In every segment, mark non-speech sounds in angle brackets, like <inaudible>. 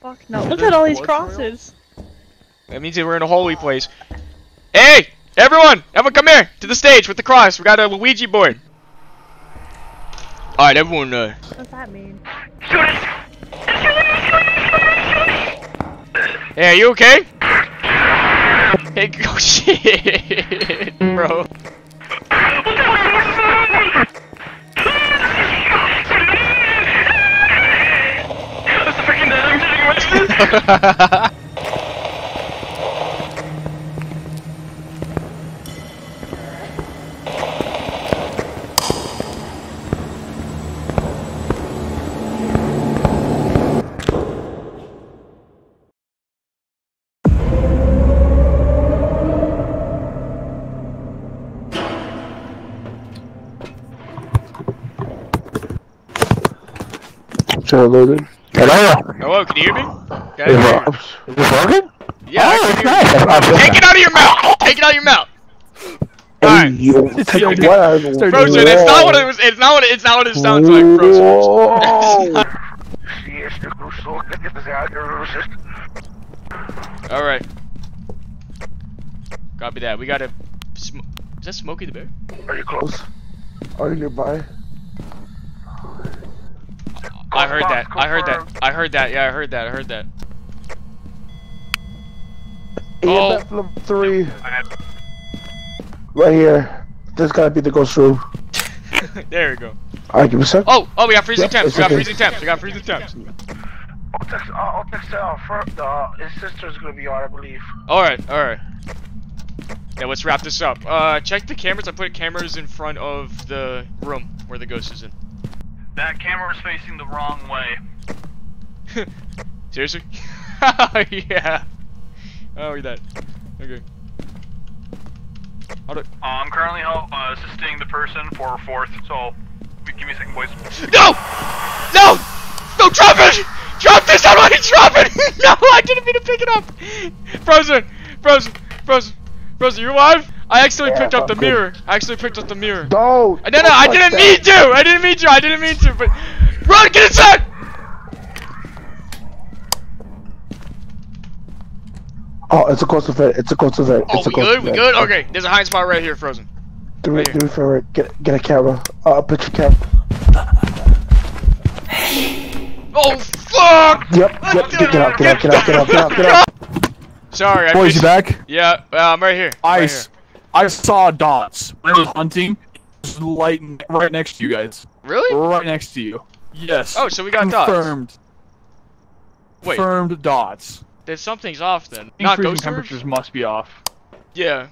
Fuck no. Look at all these Blood crosses. That means that we're in a holy place. Hey! Everyone! Everyone come here! To the stage with the cross. We got a Luigi board. Alright, everyone, uh... What's that mean? Hey, are you okay? <laughs> Hey, <laughs> oh shit, bro. Sitting with this. Should have loaded. Hello? Hello, can you hear me? Can I Is it, is it working? Yeah, I oh, can it's hear you. nice. Take it out of your mouth! Take it out of your mouth! Alright. Hey, you take Yo, what out of the Frozen, it's not what it was, it's not what it, it's not what it sounds like, Frozen. Alright. Copy that. We gotta. Sm is that Smokey the Bear? Are you close? Are you nearby? I heard that. I heard that. I heard that. Yeah, I heard that. I heard that. Oh. EMF level three. Right here. This gotta be the ghost room. <laughs> there we go. Alright, give me a sec. Oh, oh, we got freezing Yep, temps. We got okay. freezing temps. We got freezing temps. I'll text, I'll I'll text uh, for, uh, his sister's gonna be on, I believe. All right, all right. Yeah, let's wrap this up. Uh, check the cameras. I put cameras in front of the room where the ghost is in. That camera's facing the wrong way. <laughs> Seriously? <laughs> yeah. Oh, we that. Okay. Hold it. Uh, I'm currently uh, assisting the person for fourth, so give me a second, boys. <laughs> No! No! No, drop it! Drop this! How do I drop it? no, I didn't mean to pick it up! Frozen! Frozen! Frozen! Frozen, you alive? I accidentally Yeah, picked up the good. mirror. I actually picked up the mirror. Don't! Uh, No, no, I didn't touch mean to! I didn't mean to! I didn't mean to, but... Run, get inside! Oh, it's a ghost event. It's a ghost event. Oh, It's a we ghost good? We good? Okay, there's a hiding spot right here, Frozen. Do Right it, do it for it. Get, get a camera. Uh, a picture cam. Oh, fuck! Yep, yep. Get, get out, get out, get out, get out, get out, get out. Sorry, I Boys, missed- you back? Yeah, uh, I'm right here. I'm right s- I saw dots when I was hunting. It light right next to you guys. Really? Right next to you. Yes. Oh, so we got dots. confirmed. Wait, Confirmed dots. then something's off then. Not freezing ghost temperatures must be off. Yeah,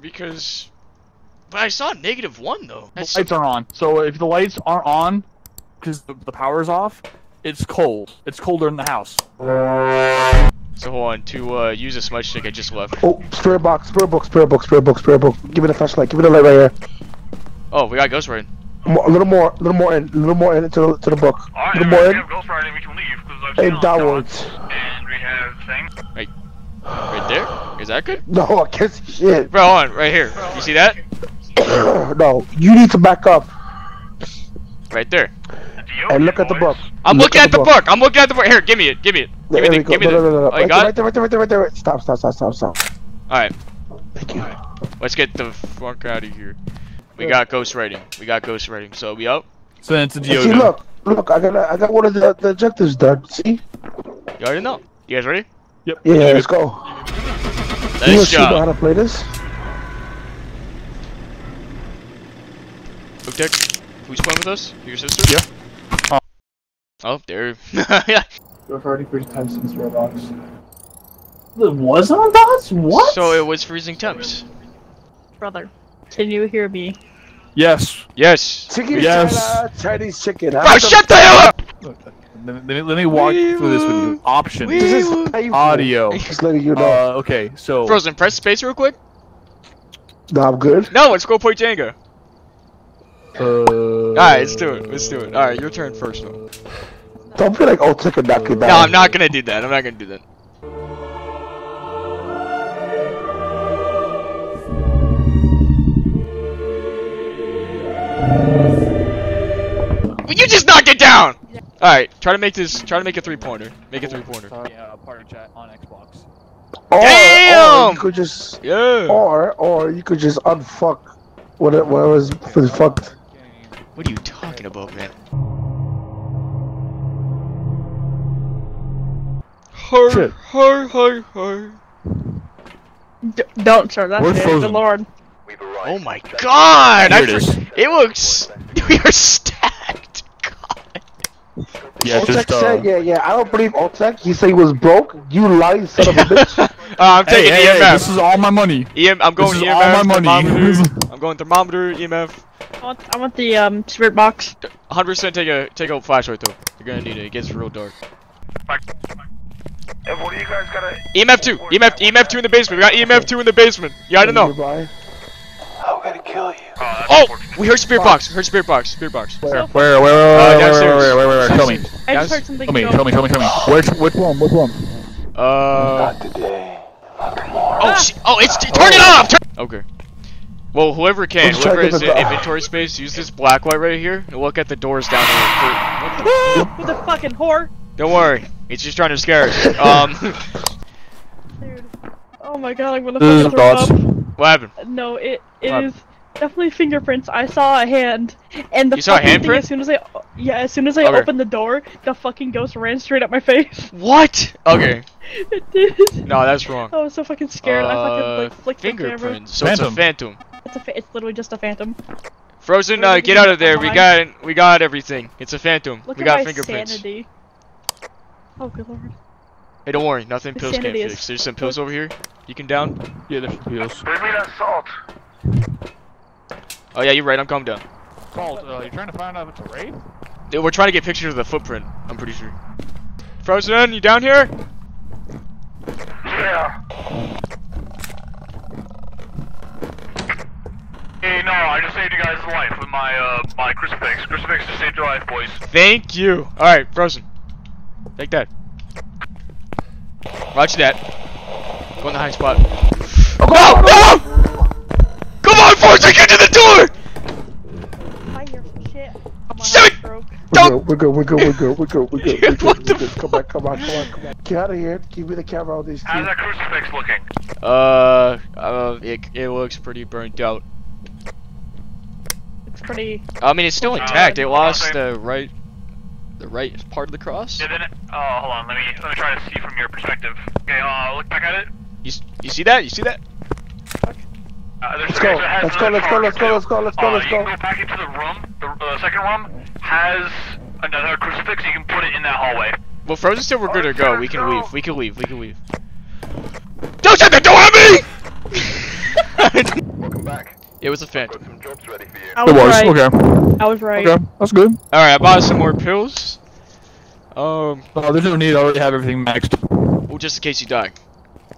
because. But I saw negative one though. The lights are on. So if the lights aren't on, because the, the power's off, it's cold. It's colder in the house. So hold on to uh, use a smudge stick I just left. Oh, spirit box, spirit book, spirit book, spirit book, spirit book. Give me the flashlight. Give me the light right here. Oh, we got ghost writing. More, a little more, a little more in, a little more in to the, to the book. A Alright, little more we in. have Ghost Writing, we can leave, because I've seen And downwards. And we have thing. Right there. Is that good? No, I can't see shit. Bro, hold on, right here. You see that? <coughs> no, you need to back up Right there. And look at the book. I'm Look looking at the book. I'm looking at the book. Here, give me it. Give me it. Give me the. go. Give me No, the. no, no, no. Oh, you Right got there, it. right there, right there, right there, right there. Stop, stop, stop, stop, stop. All right. Thank you. Let's get the fuck out of here. We got ghost writing. We got ghost writing. So we up. So then it's a See, look, look. I got, I got one of the, the objectives done. See? You already know. You guys ready? Yep. Yeah, let's go. you Nice see know how to play this? Hook deck. Who's playing with us? Your sister? Yeah. Oh, there. <laughs> yeah. We've already three times since Roblox. It was on dots? What? So it was freezing temps. Brother, can you hear me? Yes. Yes. Chicken Yes. China, Chinese chicken. Bro, shut the hell up! Let me, let me walk We through this with you. Options. This is. Audio. <laughs> Just letting you know. Uh, okay, so. Frozen, press space real quick. no, I'm good. No, let's go play Jenga. Uh, Alright, let's do it. Let's do it. Alright, your turn first, though. Don't be like, oh, take a knock it down. No, I'm not gonna do that. I'm not gonna do that. Will you just knock it down? Alright, try to make this. Try to make a three pointer. Make a three pointer. Sorry, uh, party chat on Xbox. Or, Or you could just, Yeah. or or you could just unfuck what it what was fucked. What are you talking about, man? Her, Shit. her, her, her. D- don't start that We're shit. frozen. Good lord. Oh my god! Here I it is. It looks. <laughs> We are stacked. God. <laughs> Yeah, Otek just uh. said, yeah, yeah. I don't believe Otek. He said he was broke. You lying son of a <laughs> bitch. uh, I'm Hey, taking hey, hey, EMF. this is all my money. EM, I'm going is EMF. all my money. Thermometer. I'm going thermometer, EMF. I want, I want the um spirit box. 100% take a take a flashlight though. You're gonna need it. It gets real dark. And what do you guys gotta? EMF two. EMF EMF two in the basement. We got EMF two in the basement. You gotta know. Nearby. I'm gonna kill you. Oh, Oh, we heard spirit box. We heard spirit box. Spirit box. Where, where, where, where, where, where, downstairs. where, where, where, where, Tell me. I just Guys, heard something Tell me, go. tell me, tell me, tell me. Which, which one, which one? Uh. today. Not tomorrow. Oh, sh oh, it's turn it off. Turn okay. Well, whoever can, Let's whoever to has get inventory space, use this black light right here and look at the doors down here. What the? With a fucking whore. Don't worry, it's just trying to scare us. Um, <laughs> Dude. Oh my god, I'm gonna This is fucking throw thoughts. up. what happened? No, it it What? is definitely fingerprints. I saw a hand, and the You saw a fucking thing, handprint? as soon as I yeah, as soon as I Okay. opened the door, the fucking ghost ran straight at my face. What? Okay. <laughs> it did. No, that's wrong. I was so fucking scared. I fucking Uh, like flicked the camera. fingerprints. So it's a Phantom. phantom. It's a fa- it's literally just a phantom. Frozen, uh, get out of there. We got we got everything. It's a phantom. Look we at got my fingerprints. sanity. Oh good lord. Hey, don't worry, nothing pills can't is- fix. There's some pills over here. You can down. Yeah, there's pills. Bring me that salt. Oh yeah, you're right. I'm calm down. Salt, uh, you're trying to find out if it's a raid? Dude, We're trying to get pictures of the footprint. I'm pretty sure. Frozen, you down here? Yeah. Hey, no, I just saved you guys' life with my, uh, my crucifix. Crucifix just saved your life, boys. Thank you. All right, Frozen. Take that. Watch that. Go in the high spot. no! No! Come on, Frozen, get to the door! Fire shit. My Shit! heart. Don't. We're good. We're good. We're good. We're good. We're good. <laughs> We're good. What We're good. Come on. Come on. Come on. Come on. Get out of here. Give me the camera on these How's that crucifix looking? Uh, uh, it, it looks pretty burnt out. It's pretty. I mean, it's still Uh, intact. It lost babe. the right, the right part of the cross. Yeah, then it, oh, hold on, let me, let me try to see from your perspective. Okay, uh, look back at it. You, you see that? You see that? Uh, Let's go. has Let's go. another Let's go. Let's go. charge, Let's go. Let's go. Uh, Let's you go. can go back into the room. The uh, second room has another crucifix. You can put it in that hallway. Well, Frozen said we're good to go. We can go. leave. We can leave. We can leave. Don't shut the door on me! <laughs> <laughs> Welcome back. It was a phantom. some jobs ready for you. I It was, was, right. okay. I was right. Okay, that's good. All right, I bought some more pills. Um, No, there's no need, I already have everything maxed. well, just in case you die,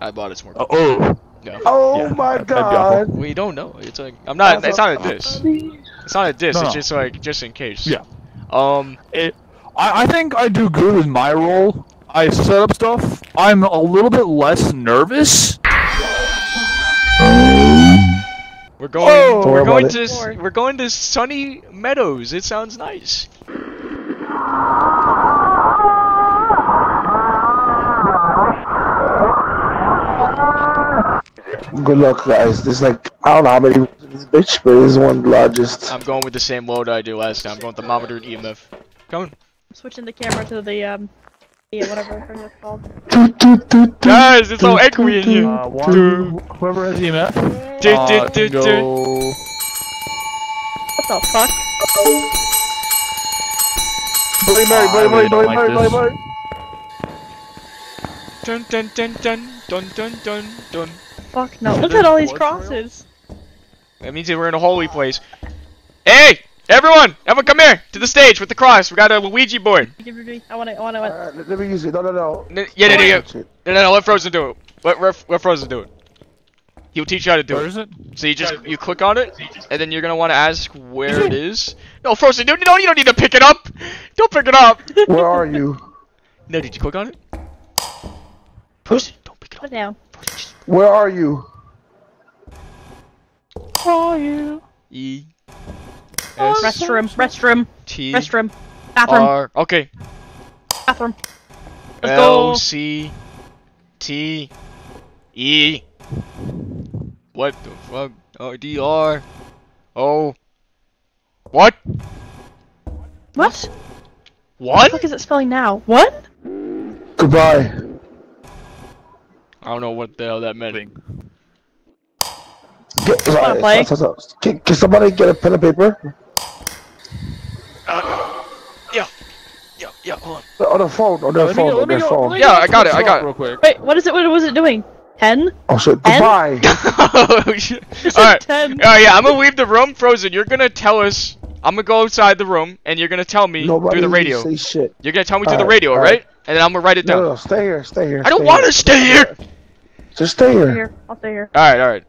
I bought us more. Uh, oh. No, Oh Yeah, my that'd be awful. god. we don't know. It's like I'm not. It's not a diss. It's not a diss. No, It's no. just like just in case. Yeah. Um. It, I, I think I do good with my role. I set up stuff. I'm a little bit less nervous. We're going. Don't we're going to. it. We're going to Sunny Meadows. It sounds nice. Good luck, guys. There's like I don't know how many in this bitch, but this is one of the largest. I'm going with the same load I did last time. I'm going thermometer and EMF. Coming. Switching the camera to the um, yeah, whatever it's called. Guys, it's all echoey in here. Uh, one, whoever has EMF. Do, uh, do, do, do. go... What the fuck? Bloody Mary, I Bloody Mary, really don't Bloody Mary, Bloody. Mary. Dun dun dun dun dun dun dun dun. Fuck no! Look at all these crosses. That means that we're in a holy place. Hey, everyone! Everyone, come here to the stage with the cross. We got a Luigi board. Give me. I want to. I want to. Alright, let- let me use it. No, no, no. N- Yeah, no, no, no, Shit. no, no, no. Let Frozen do it. Let let, let Frozen do it. He'll teach you how to do Where it. is it? So you just you click on it, and then you're gonna want to ask where it is. No, Frozen, no, no, you don't need to pick it up. Don't pick it up. Where are you? <laughs> No, did you click on it? Frozen, don't pick it up. it down. Frozen, Where are you? Oh, you. E. Oh, restroom. Restroom. T. Restroom. Bathroom. R. Okay. Bathroom. Let's L go. C T E. What the fuck? Oh, D R O. What? What? What? What is it spelling now? What? Goodbye. I don't know what the hell that meant. Get, Wanna play? stop, stop, stop. Can, can somebody get a pen and paper? Yeah, yeah, hold on. On the phone, on their Let me phone, go- on let me go- phone. Yeah, I got it, I got it. Real quick. Wait, what is it? What was it doing? Ten? Oh shit, Pen? goodbye. <laughs> oh shit. Alright. ten. Oh yeah, I'm gonna leave the room frozen. You're gonna tell us. I'm gonna go outside the room, and you're gonna tell me Nobody through the radio. say shit. You're gonna tell me through the radio, alright. right? And then I'm gonna write it down. no, no, stay here, stay here. I don't stay want here. to stay here. Just stay stay here. here. I'll stay here. All right, all right,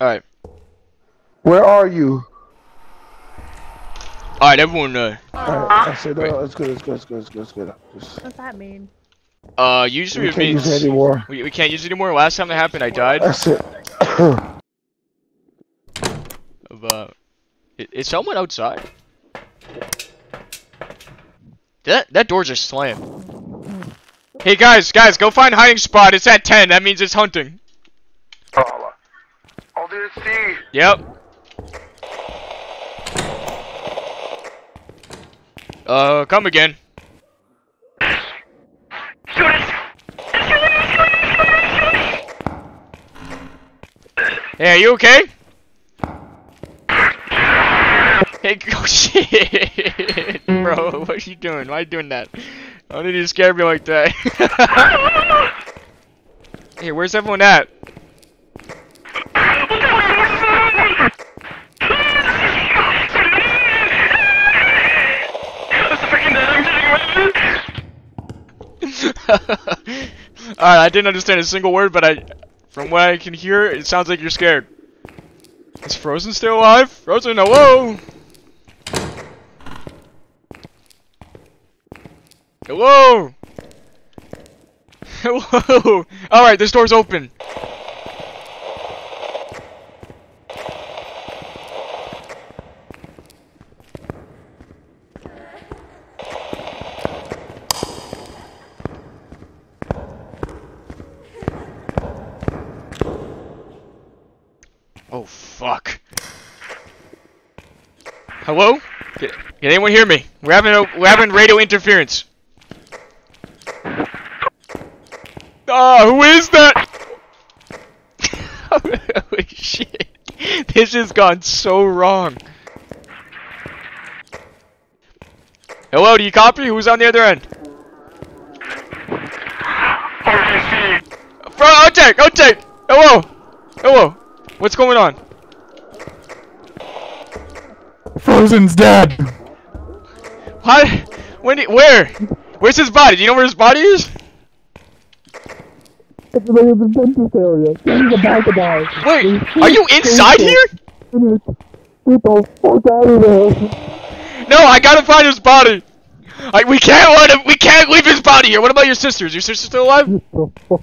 all right, Where are you? All right. Everyone, uh, Alright, I said, no, no, it's good, it's good, it's good, it's good, it's good. Just, What's that mean? uh, usually we it can't use it anymore. we we can't use it anymore. Last time that happened, I died. That's it. <coughs> Of uh, i- is someone outside? That that door just slammed. Hey guys, guys, go find hiding spot. It's at ten. That means it's hunting. Oh, oh, did it see? Yep. Uh, come again. Hey, are you okay? Hey, <laughs> oh shit, <laughs> bro, what are you doing? Why are you doing that? Don't need you scare me like that. <laughs> hey, where's everyone at? <laughs> Alright, I didn't understand a single word, but I, from what I can hear, it sounds like you're scared. Is Frozen still alive? Frozen, hello? Hello? <laughs> Hello? Alright, this door's open. Oh, fuck. Hello? Can, anyone hear me? We're having a, we're having radio interference. Ah, who is that? <laughs> Holy shit. This has gone so wrong. Hello, do you copy? Who's on the other end? Bro, Outtake! Outtake! Hello! Hello! What's going on? Frozen's dead. What? When? Did, where? Where's his body? Do you know where his body is? It's like the dentist area. He's about to die. Wait, are you inside here? Get the fuck out of there. No, I gotta find his body. I, we can't let him. We can't leave his body here. What about your sisters? Your sister still alive? Get the fuck.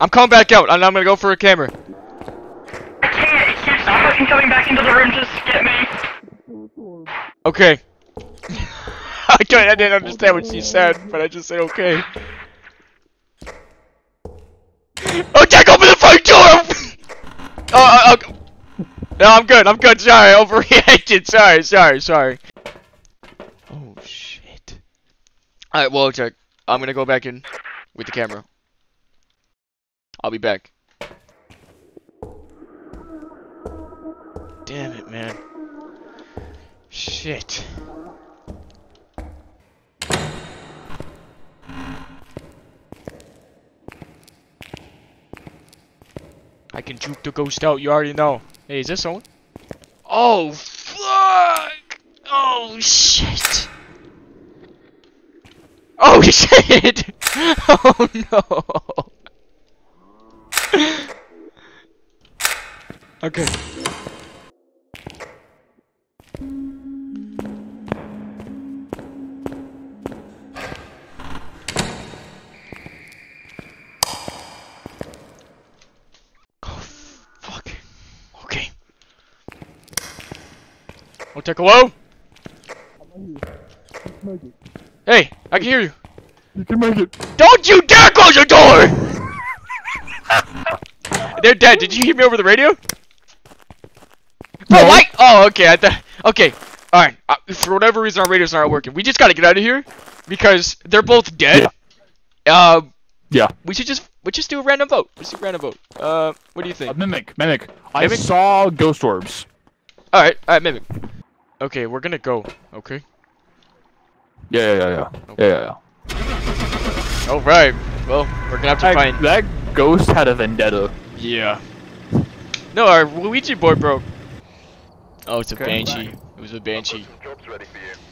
I'm coming back out, and I'm gonna go for a camera. Coming back into the room just get me. Okay. <laughs> I, didn't understand what she said, but I just said okay. Oh, Jack, open the front door! <laughs> oh, uh, uh, no, I'm good. I'm good. Sorry, I overreacted. <laughs> Sorry, sorry, sorry. Oh shit. All right, well, Jack, I'm gonna go back in with the camera. I'll be back. Man. Shit. I can juke the ghost out, you already know. Hey, is this someone? Oh, fuck! Oh, shit! Oh, <laughs> shit! Oh, no! <laughs> Okay. Tech, hello? Hey, I can hear you. You can make it. Don't you dare close your door! <laughs> They're dead. Did you hear me over the radio? Bro, No. why? Oh, okay. I thought. Okay. All right. Uh, for whatever reason, our radio's are not working. We just gotta get out of here because they're both dead. Yeah. Uh, Yeah. we should just we just do a random vote. Let's do a random vote. Uh, what do you Uh, think? mimic, mimic. I Mimic? saw ghost orbs. All right. All right, mimic. Okay, we're gonna go. Okay. Yeah, yeah, yeah, yeah, yeah, yeah. yeah. All right. Well, we're gonna have to That, find. that ghost had a vendetta. Yeah. No, our Luigi board broke. Oh, it's a Okay. banshee. It was a banshee.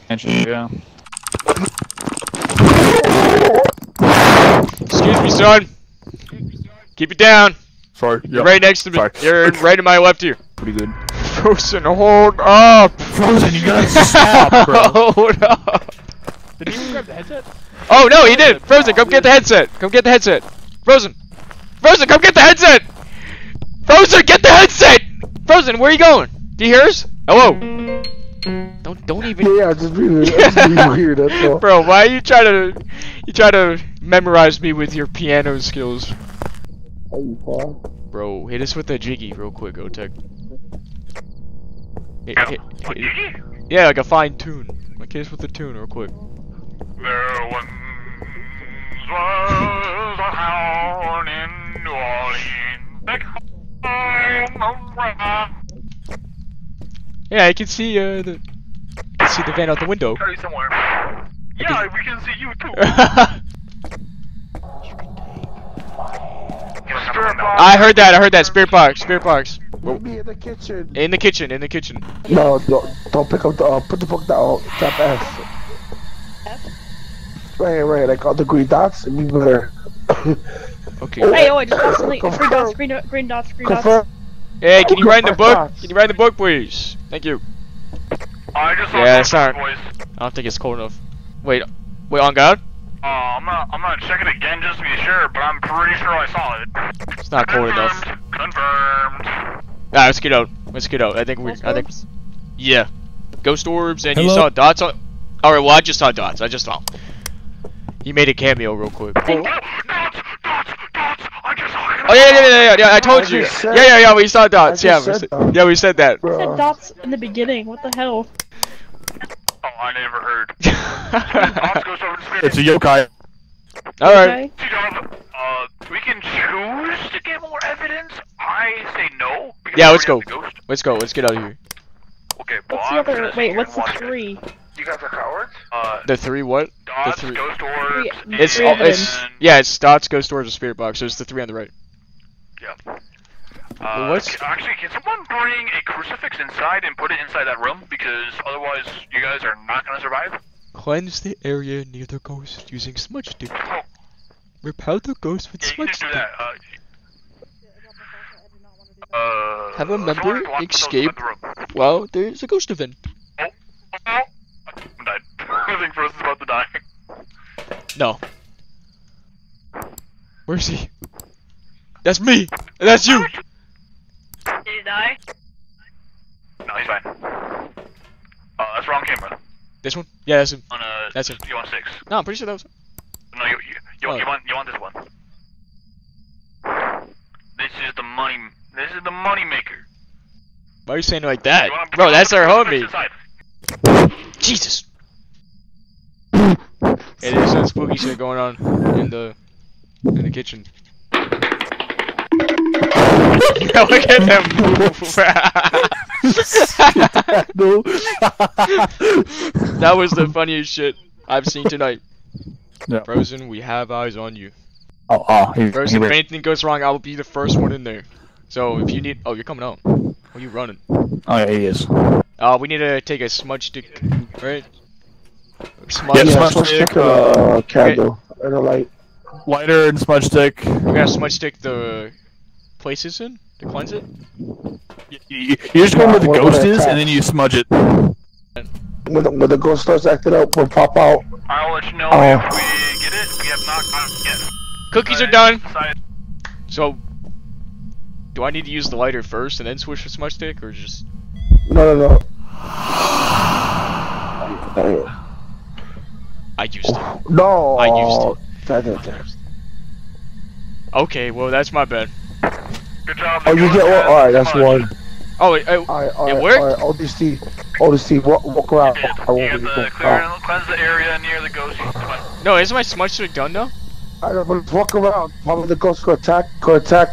And yeah. Excuse me, son. Keep it down. Sorry. You're right next to me. Sorry. You're <laughs> right to my left here. Pretty good. Frozen, hold up. Frozen, you gotta stop, <laughs> bro. hold up. Did you grab the headset? Oh no, he oh, did. Frozen, come oh, get the headset. Come get the headset. Frozen. Frozen, come get the headset. Frozen, get the headset. Frozen, where are you going? Do you hear us? Hello. Don't don't even. Yeah, just being, I'm just being <laughs> weird. That's all. Bro, why are you trying to you try to memorize me with your piano skills? Are you far? Bro, hit us with a jiggy real quick, Otech. Yeah. hit- What, yeah, like a fine tune. Like hit us with a tune real quick. There once was a town in New Orleans. Yeah, I can see uh the I can see the van out the window. Somewhere. Yeah, <laughs> we can see you too. <laughs> I heard that. I heard that. Spirit box. Spirit box. Maybe in the kitchen. In the kitchen. In the kitchen. No, don't, don't pick up the. Uh, put the book down. Tap F. Right, right. Like all the green dots. It'd be better. Okay. Hey, oh, I just got something. Green dots, green, do- green dots, green dots. Confirm. Hey, can you write in the book? Dots. Can you write in the book, please? Thank you. I just saw Yeah, yeah, it's not- boys. I don't think it's cold enough. Wait. Wait, on guard? Uh, I'm not. I'm not checking again just to be sure, but I'm pretty sure I saw it. It's not cold enough. Confirmed. Confirmed. Nah, let's get out. Let's get out. I think we. Ghost I think. Yeah. Ghost orbs, and you saw dots on. All right. Well, I just saw dots. I just saw. He made a cameo real quick. Oh, dots, dots, dots. I just saw it. Oh yeah, yeah, yeah, yeah, yeah. I told I you. just said- Yeah, yeah, yeah. We saw dots. Yeah, we said said, dots. yeah, we said that. I said dots in the beginning. What the hell? Oh, I never heard. <laughs> Dots goes over to spirit. It's a yokai. All right. Okay. See, Donovan, uh, we can choose to get more evidence. I say no. Yeah, let's go. have the ghost. Let's go. Let's get out of here. Okay, well, What's the other? Wait, what's the watch it. three? You guys are cowards? Uh, The three what? dots, three- ghost orbs, Three- It's three all, it's yeah. It's dots, ghost doors, and spirit box. So it's the three on the right. Yeah. Uh, what's- ca- Actually, can someone bring a crucifix inside and put it inside that room? Because otherwise, you guys are not gonna survive. Cleanse the area near the ghost using smudge stick. Oh, Repel the ghost with yeah, you can smudge just do stick. that. Uh, uh, Have a member someone lock themselves escape. inside the room. Well, there's a ghost event. Oh, oh, I'm dead. <laughs> I think Frozen's about to die. No. Where's he? That's me. And that's you. Did he die? No, he's fine. Uh, that's wrong camera. This one? Yeah, that's him. On uh, That's him. You want six? No, I'm pretty sure that was. No, you you, you, Oh. you want you want this one. This is the money. This is the money maker. Why are you saying it like that, wanna- bro? That's our homie. Jesus. Hey, there's some spooky shit going on in the in the kitchen. <laughs> Yeah, Look at them <laughs> <laughs> no. that was the funniest shit I've seen tonight. Yeah. Frozen, we have eyes on you. Oh, oh, he, Frozen, he if anything goes wrong, I will be the first one in there. So if you need, oh, you're coming out. Oh, you running? Oh, yeah, he is. Uh, we need to take a smudge stick, right? Smudge. Yeah, Yeah, smudge smudge stick, stick and a uh, candle and a light. Lighter and smudge stick. We gotta smudge stick the places in to cleanse it. You, you, you just go where the What- what ghost is, and then you smudge it. When the, when the ghost starts acting up, we'll pop out. I'll let you know Oh. if we get it. We have not gotten it yet. Cookies are done. decided- So, do I need to use the lighter first and then switch to smudge stick, or just? No, no, no. I used it. no. I used That. Okay, well that's my bad. Good job. Oh, you get one. All right, that's Come one. Oh, wait, uh, All right, all It right, worked? all right. ODC, ODC, walk, walk around. You did. I You won't got be the walk clear around. cleanse the area near the ghost. No, isn't my smudge stick done though? I don't, but walk around. Probably the ghost could attack, could attack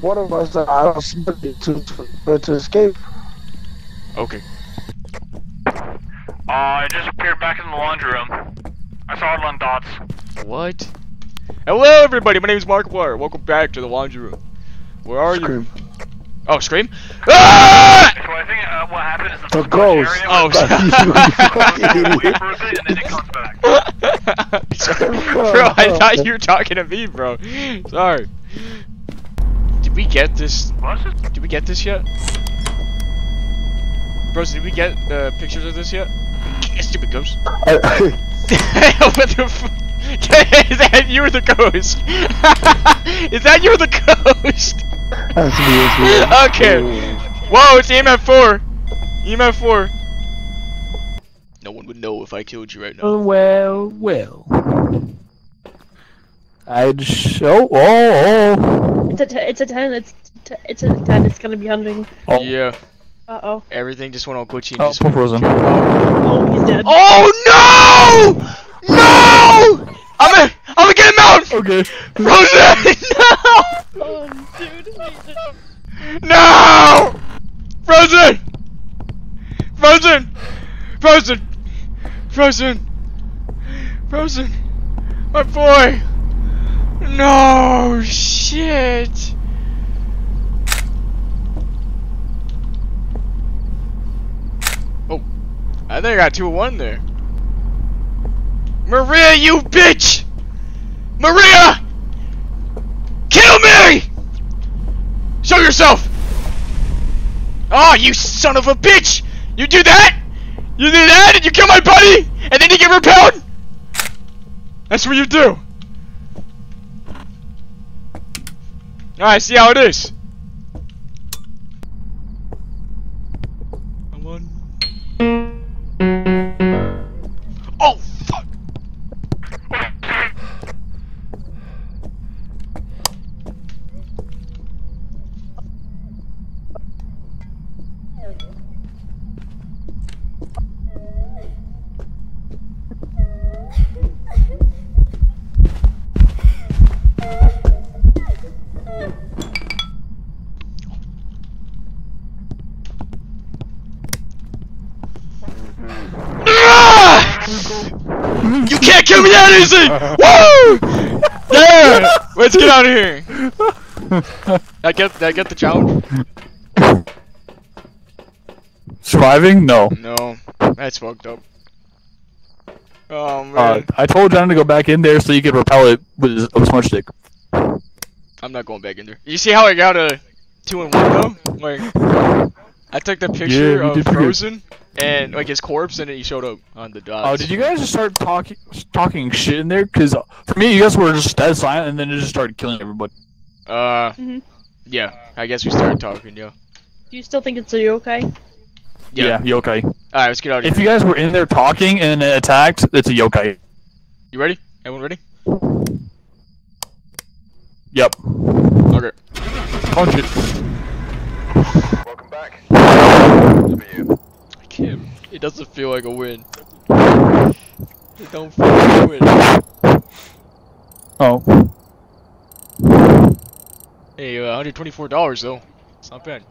one of us. Uh, I don't smell it to, to to escape. Okay. Uh, I just appeared back in the laundry room. I saw it on dots. What? Hello, everybody. My name is Markiplier. Welcome back to the laundry room. Where are you? Scream. Oh, scream! Ah! So I think uh, what happened is the, The ghost. area Oh, <laughs> was away for a bit and then it comes back. <laughs> bro, I thought you were talking to me, bro. Sorry. Did we get this? What is it? Did we get this yet? Bros, did we get the pictures of this yet? Stupid ghost. <laughs> What the f- Is that you or the ghost? Is that you or the ghost? That's me. That's me. <laughs> Okay. Whoa, it's EMF 4. EMF 4. No one would know if I killed you right now. Oh, well, well. I'd show. Oh, oh. It's a t- it's a ten. It's t- it's a ten. It's gonna be hunting. oh. Yeah, Uh oh. everything just went all glitchy and Oh, just poor Frozen. Oh, he's dead. Oh no! No! I'm gonna, I'm gonna get him out! Okay. Frozen! <laughs> Oh. No! Frozen! Frozen! Frozen! Frozen! Frozen! My boy! No! Shit! Oh, I think I got 2 1 there. Maria, you bitch! Maria! Kill me! Show yourself! Oh, you son of a bitch! You do that? You do that and you kill my buddy? And then you get repelled? That's what you do. Alright, see how it is. You me that easy! <laughs> Woo! Yeah! Let's get out of here. Did I get, did I get the challenge? Surviving? No. No, that's fucked up. Oh man, Uh, I told John to go back in there so you could repel it with his, with a smudge stick. I'm not going back in there. You see how I got a two and one though? Like, I took the picture you of did good. Frozen and like his corpse, and then he showed up on the dots. Oh, did you guys just start talking talking shit in there? Because for me, you guys were just dead silent, and then it just started killing everybody. Uh, Mhm. yeah. I guess we started talking. Yeah. Do you still think it's a yokai? Yeah. yokai. All right, let's get out of here. If you guys were in there talking and it attacked, it's a yokai. You ready? Everyone ready? Yep. Okay. Punch it. Welcome back. I can't. It doesn't feel like a win. It don't feel like a win. Oh. Hey, uh, $124 though. It's not bad.